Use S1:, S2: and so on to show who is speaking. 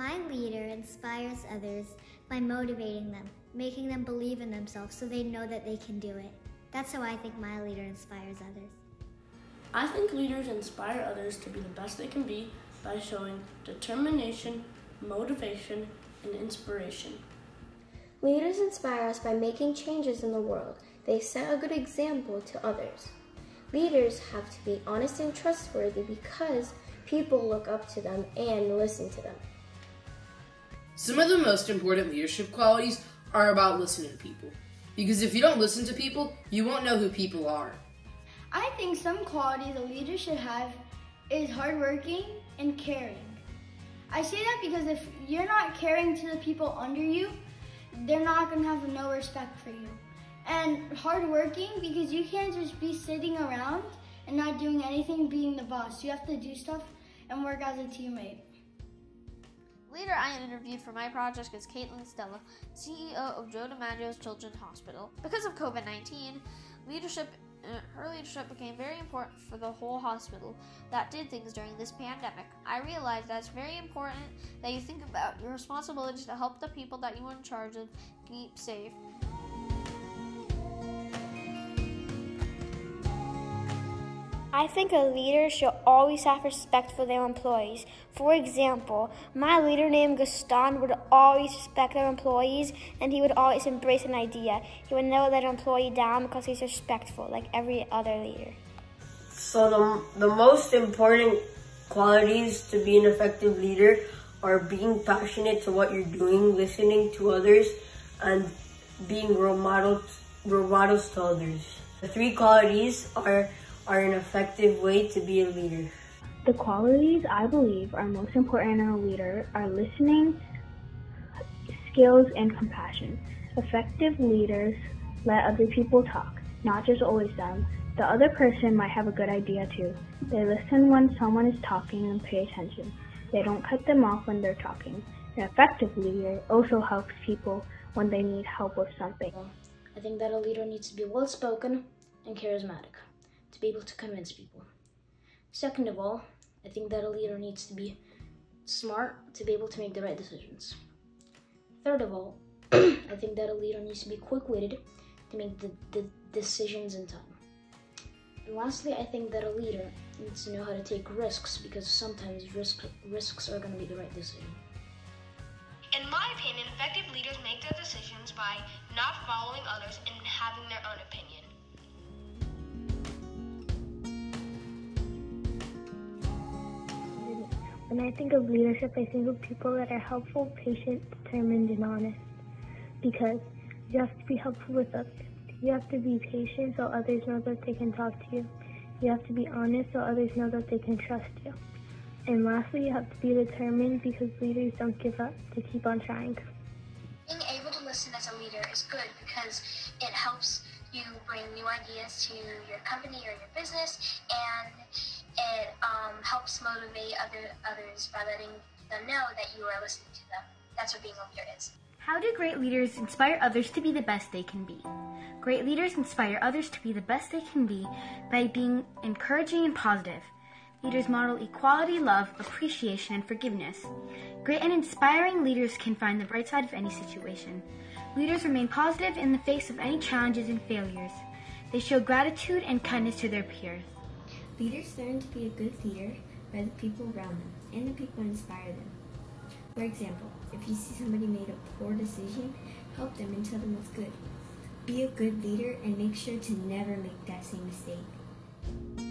S1: My leader inspires others by motivating them, making them believe in themselves so they know that they can do it. That's how I think my leader inspires others.
S2: I think leaders inspire others to be the best they can be by showing determination, motivation, and inspiration.
S3: Leaders inspire us by making changes in the world. They set a good example to others. Leaders have to be honest and trustworthy because people look up to them and listen to them.
S4: Some of the most important leadership qualities are about listening to people. Because if you don't listen to people, you won't know who people are.
S5: I think some qualities a leader should have is hardworking and caring. I say that because if you're not caring to the people under you, they're not going to have no respect for you. And hardworking because you can't just be sitting around and not doing anything being the boss. You have to do stuff and work as a teammate.
S6: Leader I interviewed for my project as Caitlin Stella, CEO of Joe DiMaggio's Children's Hospital. Because of COVID 19, leadership uh, her leadership became very important for the whole hospital that did things during this pandemic. I realized that it's very important that you think about your responsibility to help the people that you are in charge of keep safe.
S7: I think a leader should always have respect for their employees. For example, my leader named Gaston would always respect their employees and he would always embrace an idea. He would never let an employee down because he's respectful, like every other leader.
S8: So the, the most important qualities to be an effective leader are being passionate to what you're doing, listening to others, and being role models, role models to others. The three qualities are are an effective way to be a leader?
S9: The qualities I believe are most important in a leader are listening, skills, and compassion. Effective leaders let other people talk, not just always them. The other person might have a good idea too. They listen when someone is talking and pay attention. They don't cut them off when they're talking. An effective leader also helps people when they need help with something.
S10: I think that a leader needs to be well spoken and charismatic to be able to convince people. Second of all, I think that a leader needs to be smart to be able to make the right decisions. Third of all, I think that a leader needs to be quick-witted to make the, the decisions in time. And lastly, I think that a leader needs to know how to take risks because sometimes risk, risks are going to be the right decision.
S11: In my opinion, effective leaders make their decisions by not following others and having their own opinion.
S9: When I think of leadership, I think of people that are helpful, patient, determined, and honest. Because you have to be helpful with others. You have to be patient so others know that they can talk to you. You have to be honest so others know that they can trust you. And lastly, you have to be determined because leaders don't give up, they keep on trying.
S12: Being able to listen as a leader is good because it helps you bring new ideas to your company or your business and it helps motivate other others by letting them know that you are listening to them. That's what being a leader is.
S13: How do great leaders inspire others to be the best they can be? Great leaders inspire others to be the best they can be by being encouraging and positive. Leaders model equality, love, appreciation, and forgiveness. Great and inspiring leaders can find the bright side of any situation. Leaders remain positive in the face of any challenges and failures. They show gratitude and kindness to their peers.
S14: Leaders learn to be a good leader by the people around them and the people inspire them. For example, if you see somebody made a poor decision, help them and tell them what's good. Be a good leader and make sure to never make that same mistake.